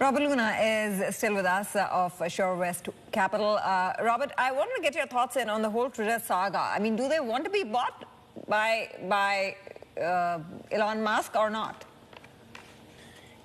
Robert Luna is still with us uh, of SureVest Capital. Uh, Robert, I wanted to get your thoughts in on the whole Twitter saga. I mean, do they want to be bought by by uh, Elon Musk or not?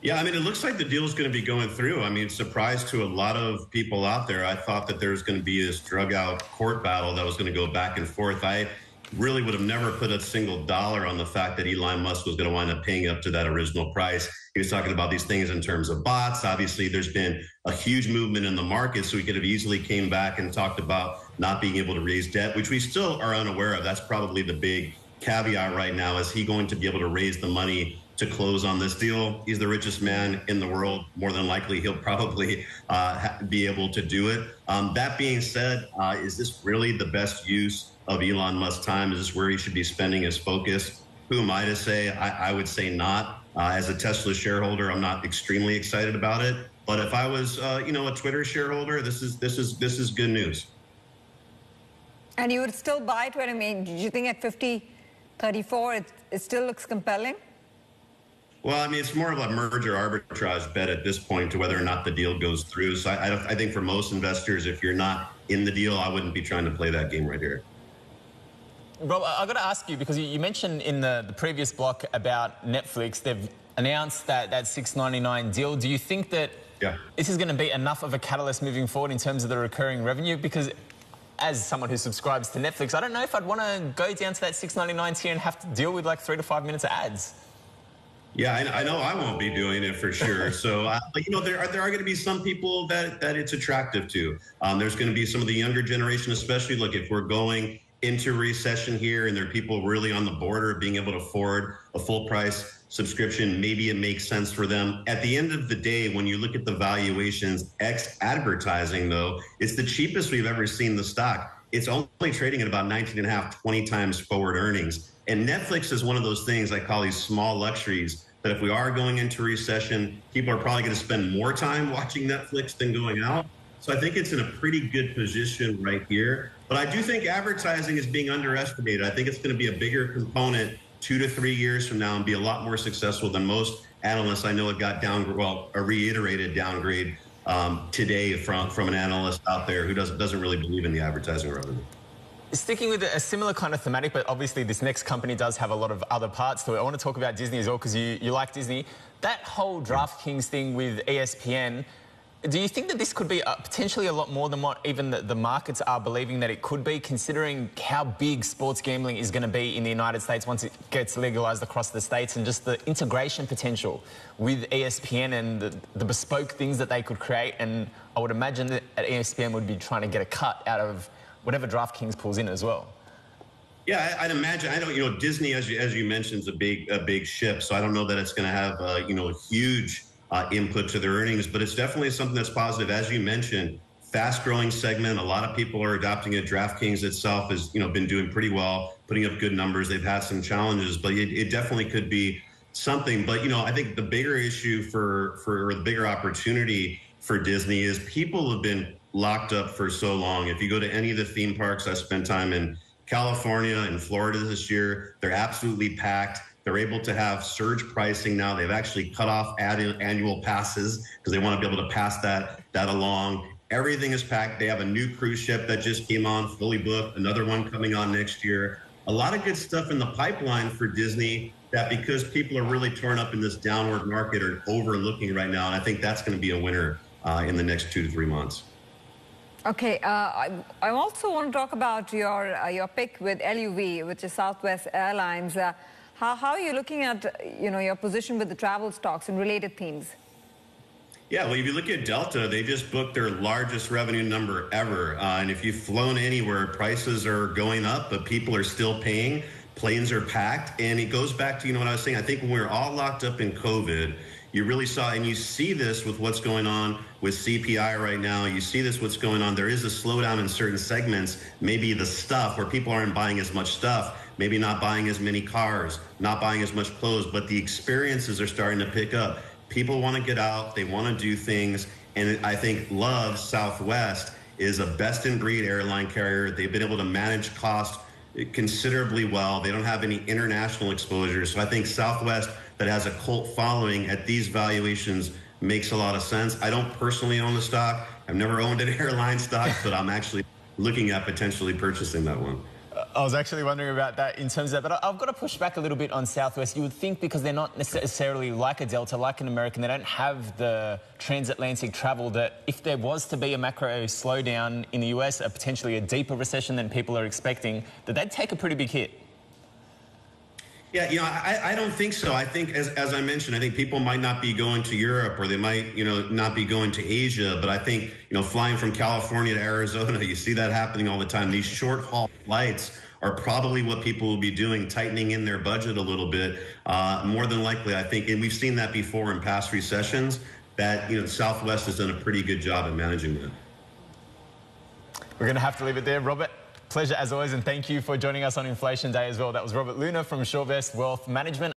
Yeah, I mean, it looks like the deal is going to be going through. I mean, surprise to a lot of people out there. I thought that there was going to be this drug out court battle that was going to go back and forth. I really would have never put a single dollar on the fact that Elon Musk was going to wind up paying up to that original price. He was talking about these things in terms of bots. Obviously, there's been a huge movement in the market, so he could have easily came back and talked about not being able to raise debt, which we still are unaware of. That's probably the big caveat right now. Is he going to be able to raise the money to close on this deal? He's the richest man in the world. More than likely, he'll probably uh, be able to do it. Um, that being said, uh, is this really the best use? Of Elon Musk's time? Is this where he should be spending his focus? Who am I to say? I, I would say not. Uh, as a Tesla shareholder, I'm not extremely excited about it. But if I was, uh, you know, a Twitter shareholder, this is this is this is good news. And you would still buy Twitter? I mean, do you think at 50, 34, it, it still looks compelling? Well, I mean, it's more of a merger arbitrage bet at this point to whether or not the deal goes through. So I, I, I think for most investors, if you're not in the deal, I wouldn't be trying to play that game right here. Rob, I've got to ask you because you mentioned in the, the previous block about Netflix, they've announced that that 6.99 deal. Do you think that yeah. this is going to be enough of a catalyst moving forward in terms of the recurring revenue? Because as someone who subscribes to Netflix, I don't know if I'd want to go down to that 6.99 tier and have to deal with like three to five minutes of ads. Yeah, I, I know I won't be doing it for sure. so, uh, you know, there are there are going to be some people that that it's attractive to. Um, there's going to be some of the younger generation, especially. Look, if we're going into recession here and there are people really on the border of being able to afford a full price subscription, maybe it makes sense for them. At the end of the day, when you look at the valuations, ex advertising, though, it's the cheapest we've ever seen the stock. It's only trading at about 19 and a half, 20 times forward earnings. And Netflix is one of those things I call these small luxuries that if we are going into recession, people are probably going to spend more time watching Netflix than going out. So I think it's in a pretty good position right here. But I do think advertising is being underestimated. I think it's going to be a bigger component two to three years from now and be a lot more successful than most analysts. I know it got down, well, a reiterated downgrade um, today from from an analyst out there who doesn't doesn't really believe in the advertising revenue. Sticking with a similar kind of thematic, but obviously this next company does have a lot of other parts to it. I want to talk about Disney as well because you, you like Disney. That whole DraftKings thing with ESPN, do you think that this could be uh, potentially a lot more than what even the, markets are believing that it could be, considering how big sports gambling is going to be in the United States once it gets legalized across the states and just the integration potential with ESPN and the, the bespoke things that they could create? And I would imagine that ESPN would be trying to get a cut out of whatever DraftKings pulls in as well. Yeah, I'd imagine. I don't, you know, Disney, as you, as you mentioned, is a big a big ship, so I don't know that it's going to have, uh, you know, a huge uh, input to their earnings, but it's definitely something that's positive. As you mentioned, fast growing segment. A lot of people are adopting it. DraftKings itself has you know been doing pretty well, putting up good numbers. They've had some challenges, but it, it definitely could be something. But you know, I think the bigger issue for for the bigger opportunity for Disney is people have been locked up for so long. If you go to any of the theme parks, I spent time in California and Florida this year. They're absolutely packed. They're able to have surge pricing now. They've actually cut off annual passes because they want to be able to pass that that along. Everything is packed. They have a new cruise ship that just came on, fully booked. Another one coming on next year. A lot of good stuff in the pipeline for Disney. That because people are really torn up in this downward market are overlooking right now, and I think that's going to be a winner uh, in the next two to three months. Okay, uh, I, I, also want to talk about your uh, your pick with LUV, which is Southwest Airlines. Uh, how, how are you looking at, you know, your position with the travel stocks and related themes? Yeah, well, if you look at Delta, they just booked their largest revenue number ever. Uh, and if you've flown anywhere, prices are going up, but people are still paying. Planes are packed. And it goes back to, you know, what I was saying. I think when we are all locked up in COVID, you really saw, and you see this with what's going on with CPI right now. You see this, what's going on. There is a slowdown in certain segments, maybe the stuff where people aren't buying as much stuff maybe not buying as many cars, not buying as much clothes, but the experiences are starting to pick up. People want to get out, they want to do things. And I think Love Southwest is a best in breed airline carrier. They've been able to manage cost considerably well. They don't have any international exposure. So I think Southwest, that has a cult following at these valuations, makes a lot of sense. I don't personally own the stock. I've never owned an airline stock, but I'm actually looking at potentially purchasing that one. I was actually wondering about that in terms of that, but I've got to push back a little bit on Southwest. You would think because they're not necessarily like a Delta, like an American, they don't have the transatlantic travel that if there was to be a macro slowdown in the US, a potentially a deeper recession than people are expecting, that they'd take a pretty big hit. Yeah, you know, I, I don't think so. I think, as, as I mentioned, I think people might not be going to Europe or they might, you know, not be going to Asia. But I think, you know, flying from California to Arizona, you see that happening all the time. These short haul flights are probably what people will be doing, tightening in their budget a little bit. Uh, more than likely, I think, and we've seen that before in past recessions, that, you know, Southwest has done a pretty good job at managing that. We're going to have to leave it there. Robert, Pleasure as always, and thank you for joining us on Inflation Day as well. That was Robert Luna from SureVest Wealth Management.